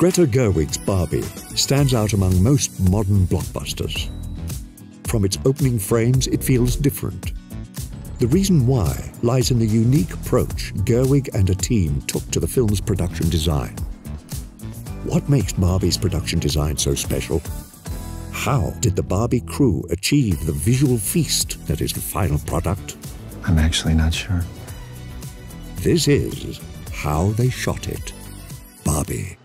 Greta Gerwig's Barbie stands out among most modern blockbusters. From its opening frames, it feels different. The reason why lies in the unique approach Gerwig and a team took to the film's production design. What makes Barbie's production design so special? How did the Barbie crew achieve the visual feast that is the final product? I'm actually not sure. This is how they shot it. Barbie.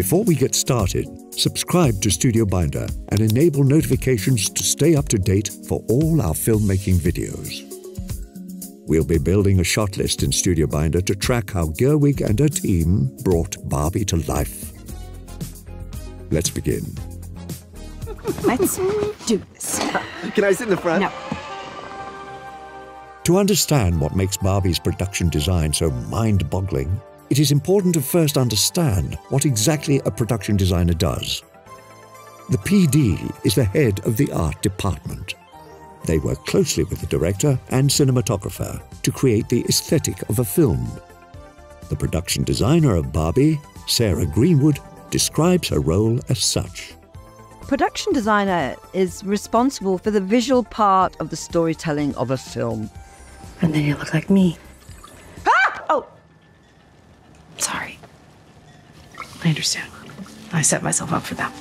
Before we get started, subscribe to StudioBinder and enable notifications to stay up to date for all our filmmaking videos. We'll be building a shot list in StudioBinder to track how Gerwig and her team brought Barbie to life. Let's begin. Let's do this. Can I sit in the front? No. To understand what makes Barbie's production design so mind boggling, it is important to first understand what exactly a production designer does. The PD is the head of the art department. They work closely with the director and cinematographer to create the aesthetic of a film. The production designer of Barbie, Sarah Greenwood, describes her role as such. Production designer is responsible for the visual part of the storytelling of a film. And then you look like me. I understand. I set myself up for that.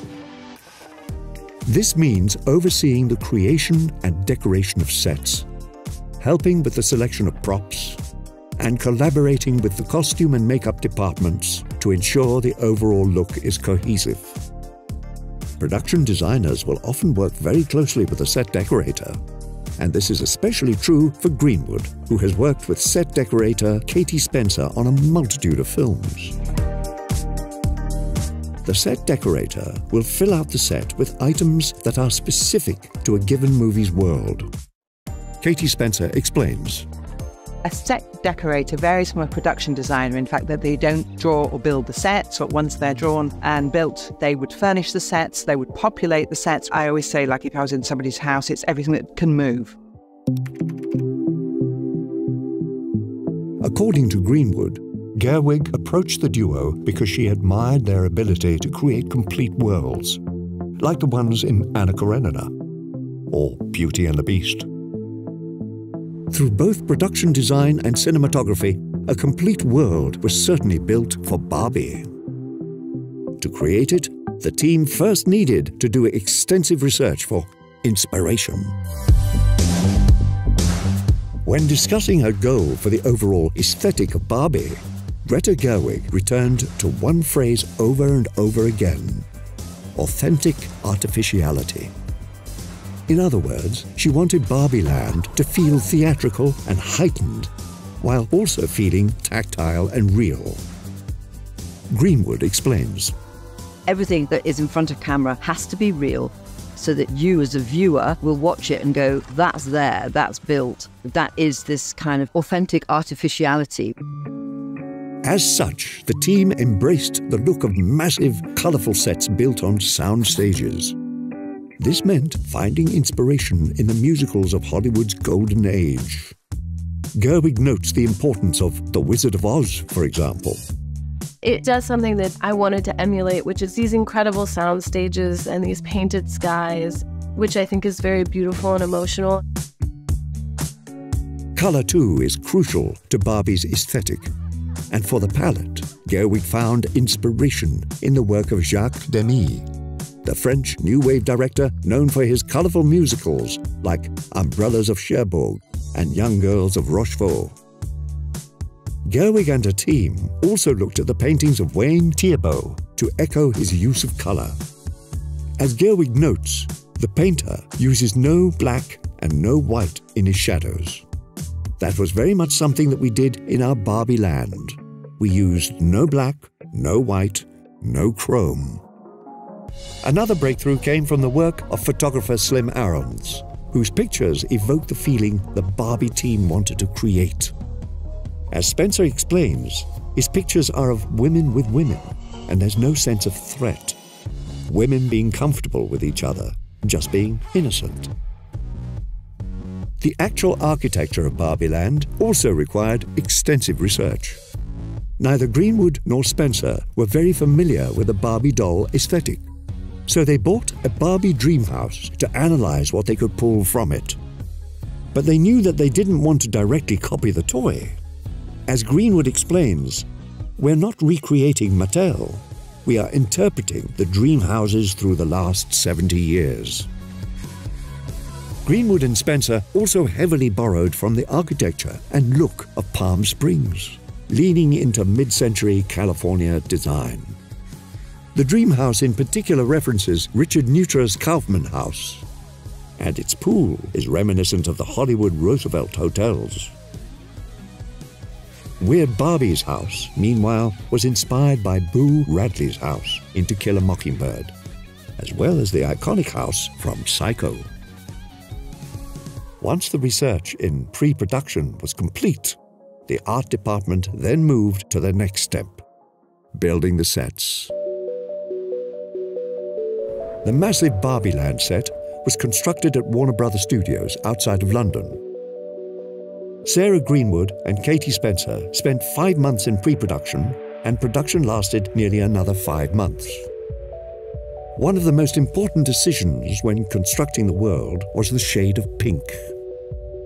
This means overseeing the creation and decoration of sets, helping with the selection of props, and collaborating with the costume and makeup departments to ensure the overall look is cohesive. Production designers will often work very closely with a set decorator, and this is especially true for Greenwood, who has worked with set decorator Katie Spencer on a multitude of films. The set decorator will fill out the set with items that are specific to a given movie's world. Katie Spencer explains. A set decorator varies from a production designer in fact that they don't draw or build the sets, but once they're drawn and built, they would furnish the sets, they would populate the sets. I always say, like if I was in somebody's house, it's everything that can move. According to Greenwood, Gerwig approached the duo because she admired their ability to create complete worlds, like the ones in Anna Karenina or Beauty and the Beast. Through both production design and cinematography, a complete world was certainly built for Barbie. To create it, the team first needed to do extensive research for inspiration. When discussing her goal for the overall aesthetic of Barbie, Greta Gerwig returned to one phrase over and over again authentic artificiality. In other words, she wanted Barbie Land to feel theatrical and heightened, while also feeling tactile and real. Greenwood explains everything that is in front of camera has to be real so that you as a viewer will watch it and go, that's there, that's built, that is this kind of authentic artificiality. As such, the team embraced the look of massive, colourful sets built on sound stages. This meant finding inspiration in the musicals of Hollywood's golden age. Gerwig notes the importance of The Wizard of Oz, for example. It does something that I wanted to emulate, which is these incredible sound stages and these painted skies, which I think is very beautiful and emotional. Color, too, is crucial to Barbie's aesthetic. And for the palette, Gerwig found inspiration in the work of Jacques Demy, the French New Wave director known for his colorful musicals like Umbrellas of Cherbourg and Young Girls of Rochefort. Gerwig and her team also looked at the paintings of Wayne Thiebaud to echo his use of color. As Gerwig notes, the painter uses no black and no white in his shadows. That was very much something that we did in our Barbie land. We used no black, no white, no chrome. Another breakthrough came from the work of photographer Slim Aarons, whose pictures evoke the feeling the Barbie team wanted to create. As Spencer explains, his pictures are of women with women, and there's no sense of threat. Women being comfortable with each other, just being innocent. The actual architecture of Barbie Land also required extensive research. Neither Greenwood nor Spencer were very familiar with the Barbie doll aesthetic, so they bought a Barbie dream house to analyze what they could pull from it. But they knew that they didn't want to directly copy the toy. As Greenwood explains, we're not recreating Mattel, we are interpreting the dream houses through the last 70 years. Greenwood and Spencer also heavily borrowed from the architecture and look of Palm Springs, leaning into mid century California design. The Dream House in particular references Richard Neutra's Kaufmann House, and its pool is reminiscent of the Hollywood Roosevelt hotels. Weird Barbie's house, meanwhile, was inspired by Boo Radley's house in To Kill a Mockingbird, as well as the iconic house from Psycho. Once the research in pre production was complete, the art department then moved to the next step building the sets. The massive Barbieland set was constructed at Warner Brothers Studios outside of London. Sarah Greenwood and Katie Spencer spent five months in pre production, and production lasted nearly another five months. One of the most important decisions when constructing the world was the shade of pink.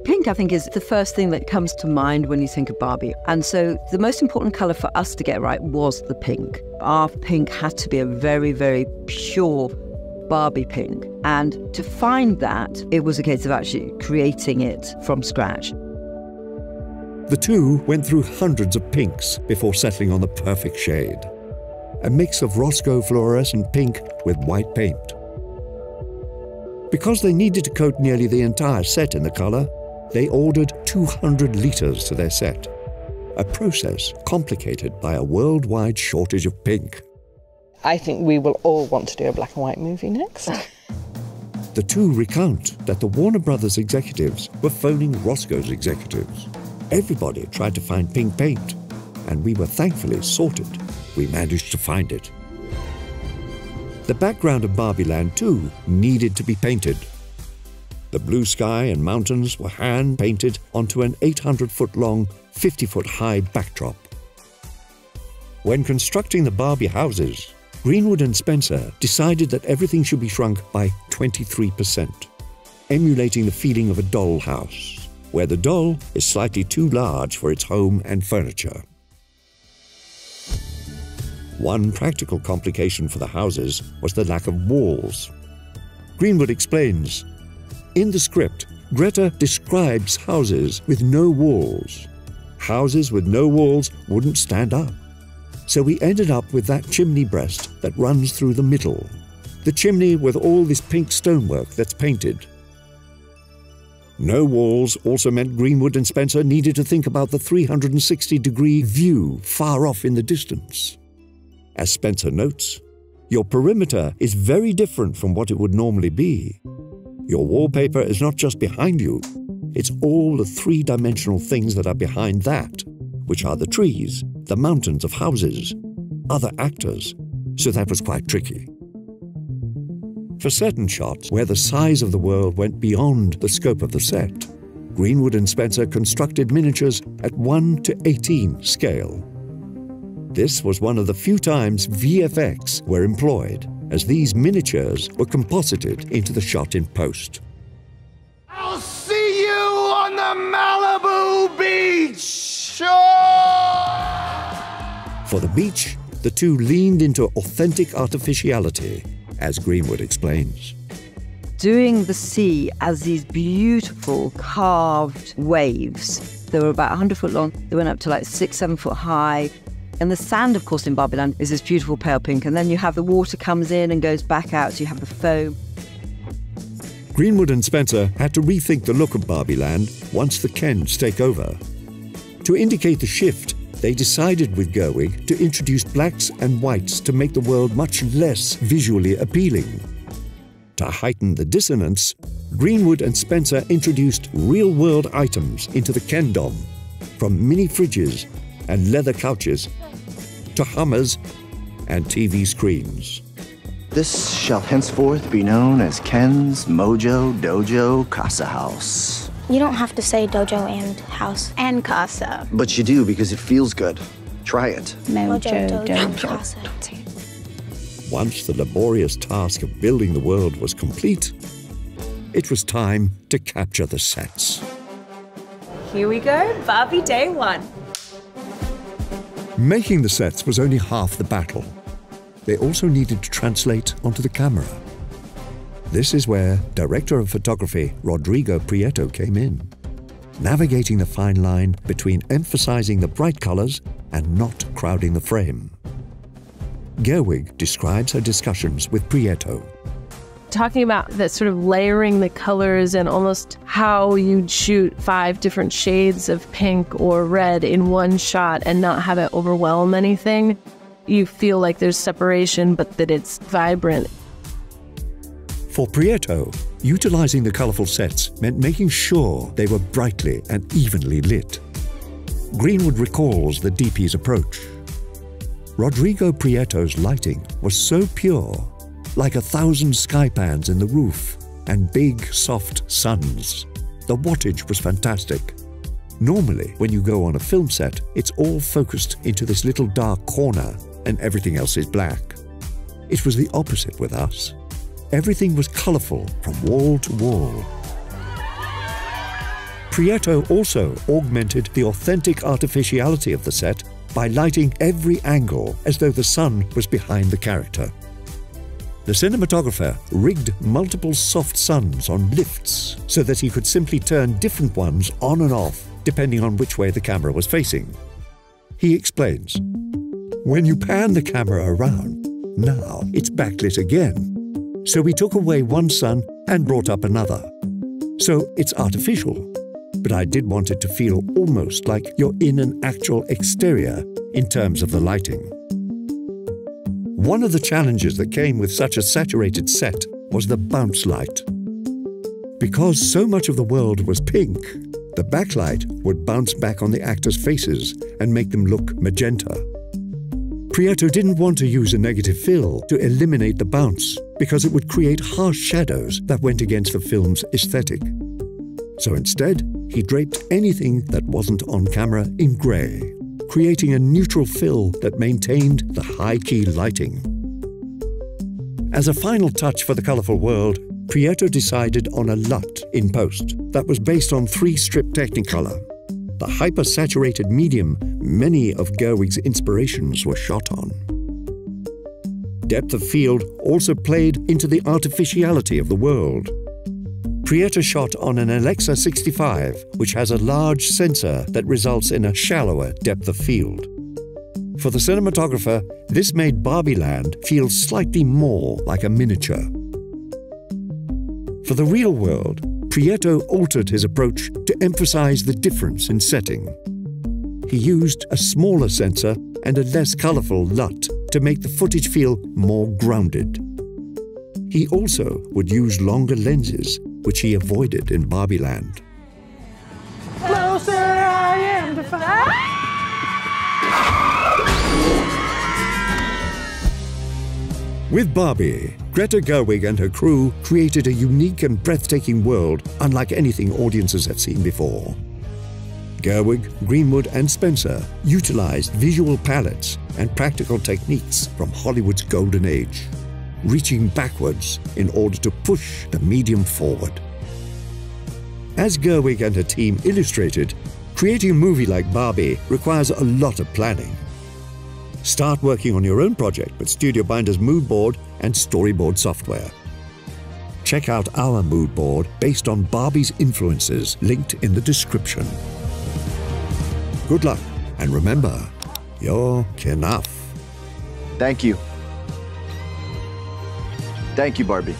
Pink, I think, is the first thing that comes to mind when you think of Barbie. And so the most important colour for us to get right was the pink. Our pink had to be a very, very pure Barbie pink. And to find that, it was a case of actually creating it from scratch. The two went through hundreds of pinks before settling on the perfect shade a mix of Rosco fluorescent pink with white paint. Because they needed to coat nearly the entire set in the colour, they ordered 200 litres to their set, a process complicated by a worldwide shortage of pink. I think we will all want to do a black and white movie next. The two recount that the Warner Brothers executives were phoning Rosco's executives. Everybody tried to find pink paint, and we were thankfully sorted. We managed to find it. The background of Barbieland, too, needed to be painted. The blue sky and mountains were hand painted onto an 800 foot long, 50 foot high backdrop. When constructing the Barbie houses, Greenwood and Spencer decided that everything should be shrunk by 23%, emulating the feeling of a doll house, where the doll is slightly too large for its home and furniture. One practical complication for the houses was the lack of walls. Greenwood explains In the script, Greta describes houses with no walls. Houses with no walls wouldn't stand up. So we ended up with that chimney breast that runs through the middle. The chimney with all this pink stonework that's painted. No walls also meant Greenwood and Spencer needed to think about the 360 degree view far off in the distance. As Spencer notes, your perimeter is very different from what it would normally be. Your wallpaper is not just behind you, it's all the three dimensional things that are behind that, which are the trees, the mountains of houses, other actors, so that was quite tricky. For certain shots where the size of the world went beyond the scope of the set, Greenwood and Spencer constructed miniatures at 1 to 18 scale. This was one of the few times VFX were employed, as these miniatures were composited into the shot in post. I'll see you on the Malibu beach! Sure! For the beach, the two leaned into authentic artificiality, as Greenwood explains. Doing the sea as these beautiful carved waves. They were about 100 foot long. They went up to like six, seven foot high. And the sand, of course, in Barbieland is this beautiful pale pink. And then you have the water comes in and goes back out, so you have the foam. Greenwood and Spencer had to rethink the look of Barbieland once the Kens take over. To indicate the shift, they decided with Gerwig to introduce blacks and whites to make the world much less visually appealing. To heighten the dissonance, Greenwood and Spencer introduced real world items into the Kendom, from mini fridges and leather couches to Hummers and TV screens. This shall henceforth be known as Ken's Mojo Dojo Casa House. You don't have to say dojo and house and casa. But you do because it feels good. Try it. Mojo Dojo. Casa. Once the laborious task of building the world was complete, it was time to capture the sets. Here we go, Barbie day one. Making the sets was only half the battle. They also needed to translate onto the camera. This is where director of photography Rodrigo Prieto came in, navigating the fine line between emphasizing the bright colors and not crowding the frame. Gerwig describes her discussions with Prieto. Talking about that sort of layering the colors and almost how you'd shoot five different shades of pink or red in one shot and not have it overwhelm anything. You feel like there's separation, but that it's vibrant. For Prieto, utilizing the colorful sets meant making sure they were brightly and evenly lit. Greenwood recalls the DP's approach. Rodrigo Prieto's lighting was so pure, like a thousand sky pans in the roof and big, soft suns. The wattage was fantastic. Normally, when you go on a film set, it's all focused into this little dark corner and everything else is black. It was the opposite with us. Everything was colorful from wall to wall. Prieto also augmented the authentic artificiality of the set by lighting every angle as though the sun was behind the character. The cinematographer rigged multiple soft suns on lifts so that he could simply turn different ones on and off depending on which way the camera was facing. He explains When you pan the camera around, now it's backlit again. So we took away one sun and brought up another. So it's artificial, but I did want it to feel almost like you're in an actual exterior in terms of the lighting. One of the challenges that came with such a saturated set was the bounce light. Because so much of the world was pink, the backlight would bounce back on the actors' faces and make them look magenta. Prieto didn't want to use a negative fill to eliminate the bounce because it would create harsh shadows that went against the film's aesthetic. So instead, he draped anything that wasn't on camera in grey, creating a neutral fill that maintained the high-key lighting. As a final touch for the colourful world, Prieto decided on a LUT in post that was based on three-strip Technicolor, the hyper-saturated medium many of Gerwig's inspirations were shot on. Depth of field also played into the artificiality of the world. Prieto shot on an Alexa 65, which has a large sensor that results in a shallower depth of field. For the cinematographer, this made Barbieland feel slightly more like a miniature. For the real world, Prieto altered his approach to emphasize the difference in setting. He used a smaller sensor and a less colorful LUT to make the footage feel more grounded. He also would use longer lenses, which he avoided in Barbieland. Closer I am to. With Barbie, Greta Gerwig and her crew created a unique and breathtaking world unlike anything audiences have seen before. Gerwig, Greenwood, and Spencer utilized visual palettes and practical techniques from Hollywood's golden age, reaching backwards in order to push the medium forward. As Gerwig and her team illustrated, creating a movie like Barbie requires a lot of planning. Start working on your own project with StudioBinder's mood board and storyboard software. Check out our mood board based on Barbie's influences linked in the description. Good luck, and remember, you're enough. Thank you. Thank you, Barbie.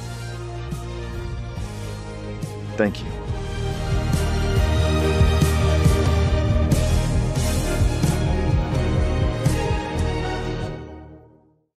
Thank you.